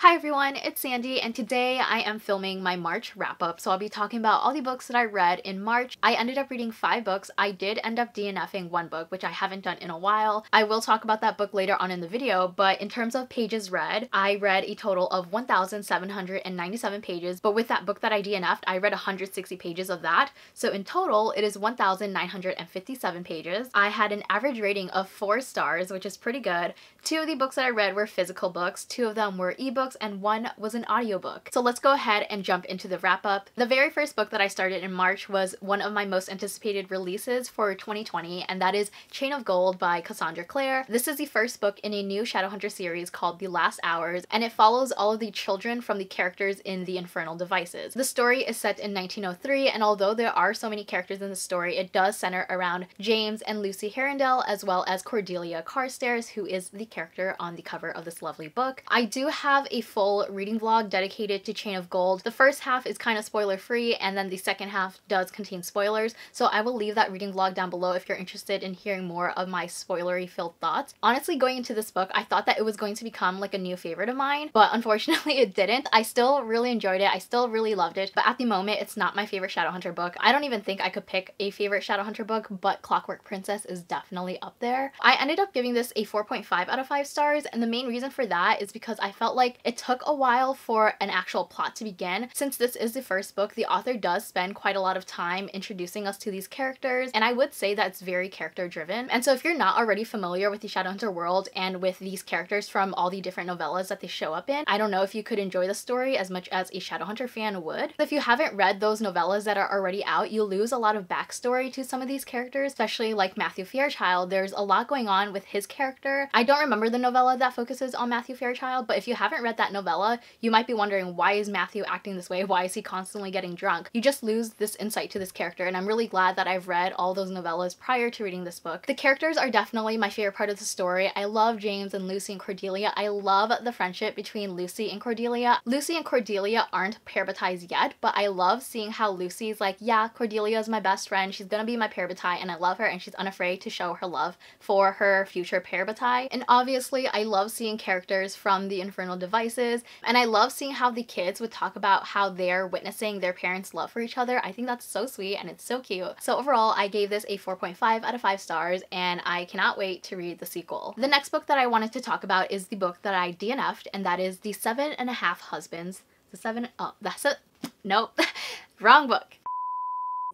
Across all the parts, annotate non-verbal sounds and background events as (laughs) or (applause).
Hi everyone, it's Sandy and today I am filming my March wrap up. So I'll be talking about all the books that I read in March. I ended up reading five books. I did end up DNFing one book, which I haven't done in a while. I will talk about that book later on in the video, but in terms of pages read, I read a total of 1,797 pages. But with that book that I DNF'd, I read 160 pages of that. So in total, it is 1,957 pages. I had an average rating of four stars, which is pretty good. Two of the books that I read were physical books. Two of them were ebooks and one was an audiobook. So let's go ahead and jump into the wrap up. The very first book that I started in March was one of my most anticipated releases for 2020 and that is Chain of Gold by Cassandra Clare. This is the first book in a new Shadowhunter series called The Last Hours and it follows all of the children from the characters in the Infernal Devices. The story is set in 1903 and although there are so many characters in the story, it does center around James and Lucy Herondale as well as Cordelia Carstairs who is the character on the cover of this lovely book. I do have a full reading vlog dedicated to Chain of Gold. The first half is kind of spoiler free and then the second half does contain spoilers so I will leave that reading vlog down below if you're interested in hearing more of my spoilery filled thoughts. Honestly going into this book I thought that it was going to become like a new favorite of mine but (laughs) unfortunately it didn't. I still really enjoyed it. I still really loved it but at the moment it's not my favorite Shadowhunter book. I don't even think I could pick a favorite Shadowhunter book but Clockwork Princess is definitely up there. I ended up giving this a 4.5 out of 5 stars and the main reason for that is because I felt like it took a while for an actual plot to begin. Since this is the first book, the author does spend quite a lot of time introducing us to these characters, and I would say that's very character driven. And so if you're not already familiar with the Shadowhunter world and with these characters from all the different novellas that they show up in, I don't know if you could enjoy the story as much as a Shadowhunter fan would. If you haven't read those novellas that are already out, you lose a lot of backstory to some of these characters, especially like Matthew Fairchild. There's a lot going on with his character. I don't remember the novella that focuses on Matthew Fairchild, but if you haven't read that novella, you might be wondering why is Matthew acting this way? Why is he constantly getting drunk? You just lose this insight to this character and I'm really glad that I've read all those novellas prior to reading this book. The characters are definitely my favorite part of the story. I love James and Lucy and Cordelia. I love the friendship between Lucy and Cordelia. Lucy and Cordelia aren't parabatized yet, but I love seeing how Lucy's like, yeah, Cordelia is my best friend. She's gonna be my parabatai and I love her and she's unafraid to show her love for her future parabatai. And obviously I love seeing characters from the Infernal Devices and I love seeing how the kids would talk about how they're witnessing their parents' love for each other. I think that's so sweet and it's so cute. So overall, I gave this a 4.5 out of 5 stars and I cannot wait to read the sequel. The next book that I wanted to talk about is the book that I DNF'd and that is The Seven and a Half Husbands. The Seven, oh, that's it. Nope, (laughs) wrong book.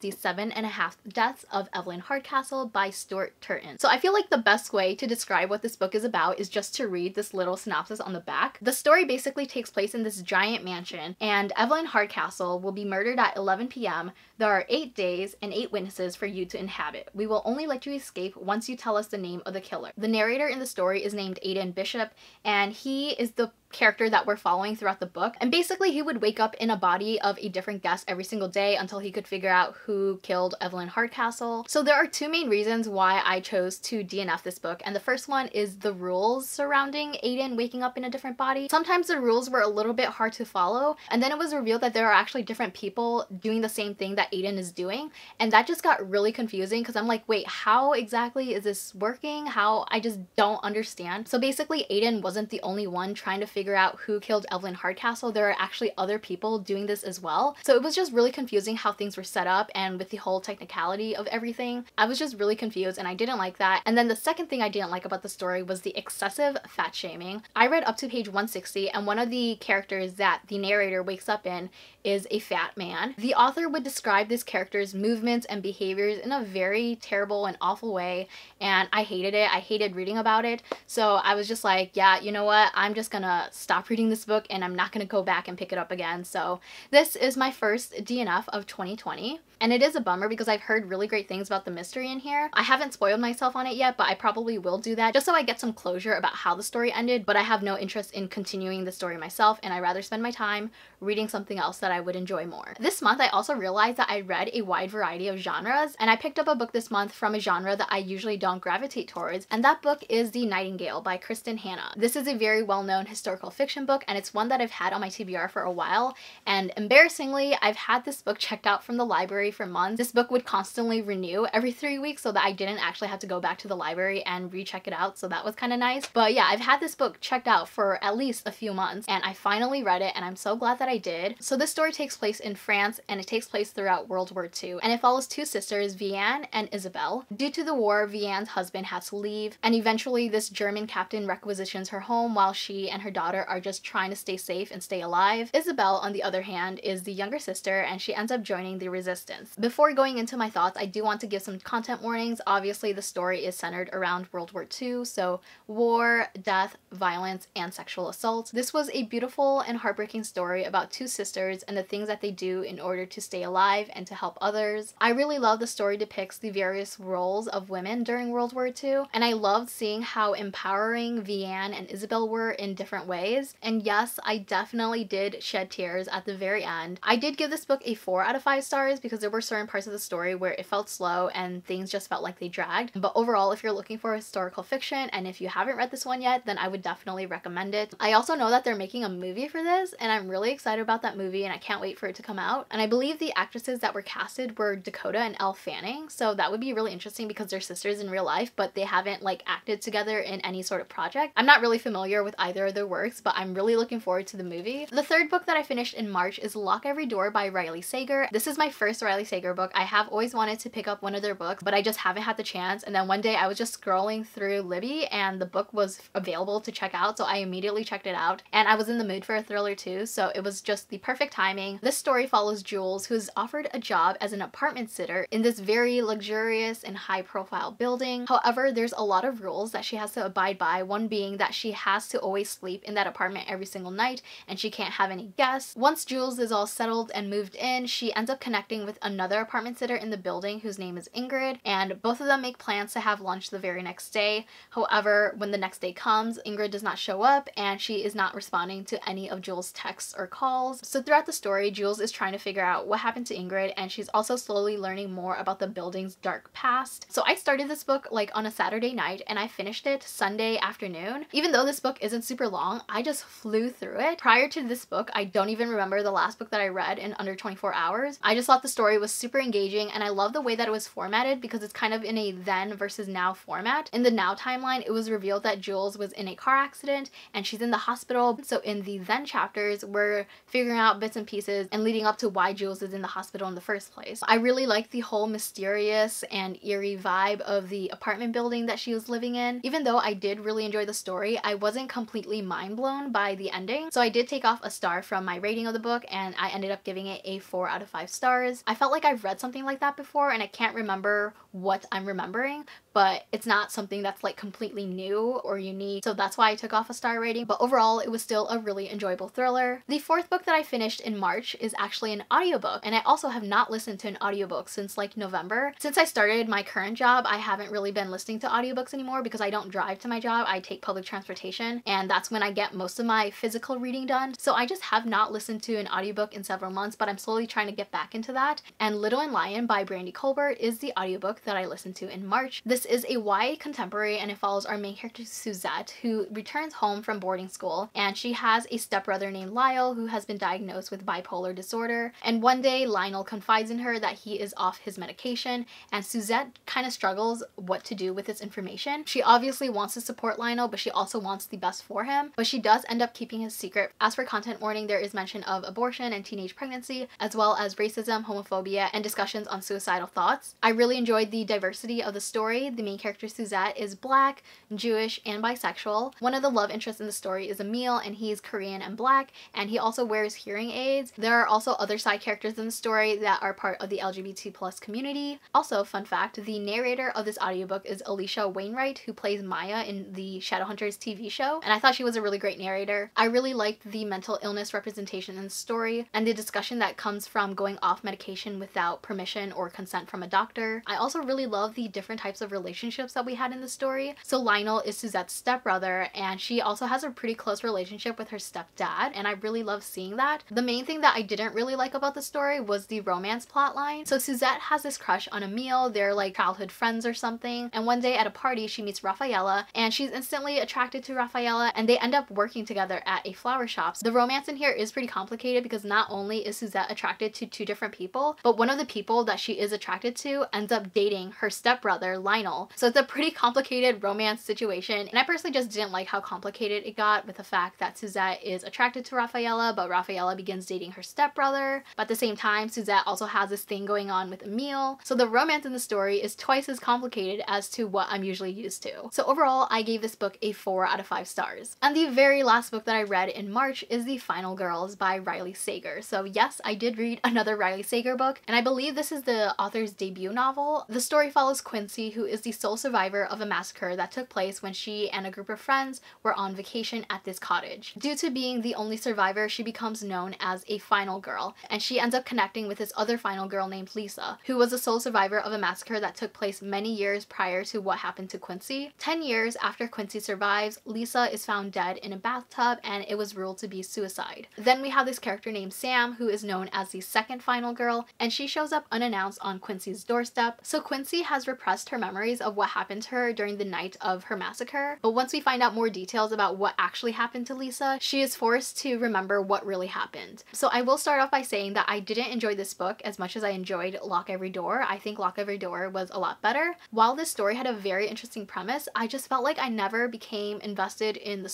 The Seven and a Half Deaths of Evelyn Hardcastle by Stuart Turton. So I feel like the best way to describe what this book is about is just to read this little synopsis on the back. The story basically takes place in this giant mansion and Evelyn Hardcastle will be murdered at 11 p.m. There are eight days and eight witnesses for you to inhabit. We will only let you escape once you tell us the name of the killer. The narrator in the story is named Aiden Bishop and he is the character that we're following throughout the book. And basically he would wake up in a body of a different guest every single day until he could figure out who killed Evelyn Hardcastle. So there are two main reasons why I chose to DNF this book. And the first one is the rules surrounding Aiden waking up in a different body. Sometimes the rules were a little bit hard to follow. And then it was revealed that there are actually different people doing the same thing that Aiden is doing. And that just got really confusing because I'm like, wait, how exactly is this working? How I just don't understand. So basically Aiden wasn't the only one trying to figure figure out who killed Evelyn Hardcastle, there are actually other people doing this as well. So it was just really confusing how things were set up and with the whole technicality of everything. I was just really confused and I didn't like that. And then the second thing I didn't like about the story was the excessive fat shaming. I read up to page 160 and one of the characters that the narrator wakes up in is a fat man. The author would describe this character's movements and behaviors in a very terrible and awful way and I hated it. I hated reading about it. So I was just like, yeah, you know what? I'm just gonna stop reading this book and I'm not gonna go back and pick it up again. So this is my first DNF of 2020. And it is a bummer because I've heard really great things about the mystery in here. I haven't spoiled myself on it yet, but I probably will do that just so I get some closure about how the story ended, but I have no interest in continuing the story myself and I rather spend my time reading something else that I would enjoy more. This month, I also realized that I read a wide variety of genres and I picked up a book this month from a genre that I usually don't gravitate towards, and that book is The Nightingale by Kristin Hannah. This is a very well-known historical historical fiction book, and it's one that I've had on my TBR for a while. And embarrassingly, I've had this book checked out from the library for months. This book would constantly renew every three weeks so that I didn't actually have to go back to the library and recheck it out, so that was kind of nice. But yeah, I've had this book checked out for at least a few months, and I finally read it, and I'm so glad that I did. So this story takes place in France, and it takes place throughout World War II, and it follows two sisters, Vianne and Isabelle. Due to the war, Vianne's husband has to leave, and eventually this German captain requisitions her home while she and her daughter are just trying to stay safe and stay alive. Isabelle, on the other hand, is the younger sister, and she ends up joining the resistance. Before going into my thoughts, I do want to give some content warnings. Obviously, the story is centered around World War II, so war, death, violence, and sexual assault. This was a beautiful and heartbreaking story about two sisters and the things that they do in order to stay alive and to help others. I really love the story depicts the various roles of women during World War II, and I loved seeing how empowering Vianne and Isabelle were in different ways. And yes, I definitely did shed tears at the very end. I did give this book a 4 out of 5 stars because there were certain parts of the story where it felt slow and things just felt like they dragged. But overall, if you're looking for historical fiction and if you haven't read this one yet, then I would definitely recommend it. I also know that they're making a movie for this, and I'm really excited about that movie and I can't wait for it to come out. And I believe the actresses that were casted were Dakota and Elle Fanning, so that would be really interesting because they're sisters in real life, but they haven't like acted together in any sort of project. I'm not really familiar with either of their works, but I'm really looking forward to the movie. The third book that I finished in March is Lock Every Door by Riley Sager. This is my first Riley Sager book. I have always wanted to pick up one of their books, but I just haven't had the chance. And then one day I was just scrolling through Libby and the book was available to check out, so I immediately checked it out. And I was in the mood for a thriller too, so it was just the perfect timing. This story follows Jules, who's offered a job as an apartment sitter in this very luxurious and high profile building. However, there's a lot of rules that she has to abide by, one being that she has to always sleep in that apartment every single night and she can't have any guests. Once Jules is all settled and moved in, she ends up connecting with another apartment sitter in the building whose name is Ingrid, and both of them make plans to have lunch the very next day. However, when the next day comes, Ingrid does not show up and she is not responding to any of Jules' texts or calls. So throughout the story, Jules is trying to figure out what happened to Ingrid and she's also slowly learning more about the building's dark past. So I started this book like on a Saturday night and I finished it Sunday afternoon. Even though this book isn't super long, I just flew through it. Prior to this book, I don't even remember the last book that I read in under 24 hours. I just thought the story was super engaging and I love the way that it was formatted because it's kind of in a then versus now format. In the now timeline, it was revealed that Jules was in a car accident and she's in the hospital. So in the then chapters, we're figuring out bits and pieces and leading up to why Jules is in the hospital in the first place. I really like the whole mysterious and eerie vibe of the apartment building that she was living in. Even though I did really enjoy the story, I wasn't completely mind blown by the ending. So I did take off a star from my rating of the book and I ended up giving it a 4 out of 5 stars. I felt like I've read something like that before and I can't remember what I'm remembering, but it's not something that's like completely new or unique. So that's why I took off a star rating. But overall, it was still a really enjoyable thriller. The fourth book that I finished in March is actually an audiobook, and I also have not listened to an audiobook since like November. Since I started my current job, I haven't really been listening to audiobooks anymore because I don't drive to my job. I take public transportation, and that's when I get most of my physical reading done. So I just have not listened to an audiobook in several months, but I'm slowly trying to get back into that. And Little and Lion by Brandy Colbert is the audiobook that I listened to in March. This is a YA contemporary and it follows our main character Suzette, who returns home from boarding school, and she has a stepbrother named Lyle who has been diagnosed with bipolar disorder. And one day, Lionel confides in her that he is off his medication, and Suzette kind of struggles what to do with this information. She obviously wants to support Lionel, but she also wants the best for him, but she does end up keeping his secret. As for content warning, there is mention of abortion and teenage pregnancy, as well as racism, homophobia, and discussions on suicidal thoughts. I really enjoyed the diversity of the story. The main character Suzette is black, Jewish, and bisexual. One of the love interests in the story is Emil, and he's Korean and black, and he also wears hearing aids. There are also other side characters in the story that are part of the LGBT plus community. Also, fun fact, the narrator of this audiobook is Alisha Wainwright, who plays Maia in the Shadowhunters TV show, and I thought she was a really great narrator. I really liked the mental illness representation in the story and the discussion that comes from going off medication without permission or consent from a doctor. I also really love the different types of relationships that we had in the story. So Lionel is Suzette's stepbrother and she also has a pretty close relationship with her stepdad and I really love seeing that. The main thing that I didn't really like about the story was the romance plotline. So Suzette has this crush on Emil, they're like childhood friends or something, and one day at a party she meets Rafaela and she's instantly attracted to Rafaela and they end up up working together at a flower shop. The romance in here is pretty complicated because not only is Suzette attracted to two different people, but one of the people that she is attracted to ends up dating her stepbrother, Lionel. So it's a pretty complicated romance situation. And I personally just didn't like how complicated it got with the fact that Suzette is attracted to Rafaela, but Rafaela begins dating her stepbrother. But at the same time, Suzette also has this thing going on with Emil. So the romance in the story is twice as complicated as to what I'm usually used to. So overall, I gave this book a 4 out of 5 stars. And the very last book that I read in March is The Final Girls by Riley Sager. So yes, I did read (laughs) another Riley Sager book, and I believe this is the author's debut novel. The story follows Quincy, who is the sole survivor of a massacre that took place when she and a group of friends were on vacation at this cottage. Due to being the only survivor, she becomes known as a final girl, and she ends up connecting with this other final girl named Lisa, who was the sole survivor of a massacre that took place many years prior to what happened to Quincy. Ten years after Quincy survives, Lisa is found dead in a bathtub and it was ruled to be suicide. Then we have this character named Sam, who is known as the second final girl, and she shows up unannounced on Quincy's doorstep. So Quincy has repressed her memories of what happened to her during the night of her massacre, but once we find out more details about what actually happened to Lisa, she is forced to remember what really happened. So I will start off by saying that I didn't enjoy this book as much as I enjoyed Lock Every Door. I think Lock Every Door was a lot better. While this story had a very interesting premise, I just felt like I never became invested in the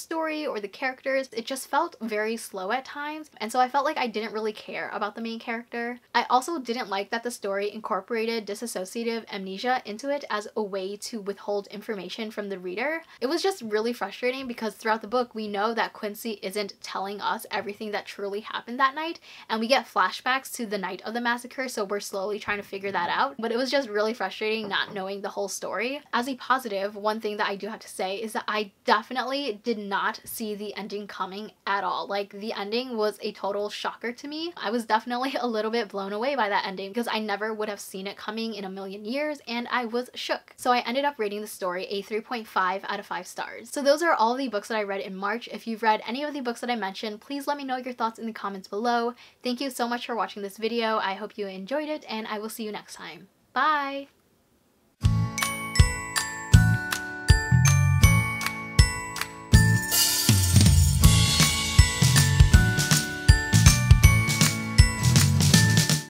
or the characters. It just felt very slow at times, and so I felt like I didn't really care about the main character. I also didn't like that the story incorporated dissociative amnesia into it as a way to withhold information from the reader. It was just really frustrating because throughout the book we know that Quincy isn't telling us everything that truly happened that night, and we get flashbacks to the night of the massacre, so we're slowly trying to figure that out. But it was just really frustrating not knowing the whole story. As a positive, one thing that I do have to say is that I definitely did not see the ending coming at all. Like, the ending was a total shocker to me. I was definitely (laughs) a little bit blown away by that ending because I never would have seen it coming in a million years and I was shook. So I ended up rating the story a 3.5 out of 5 stars. So those are all the books that I read in March. If you've read any of the books that I mentioned, please let me know your thoughts in the comments below. Thank you so much for watching this video. I hope you enjoyed it and I will see you next time. Bye!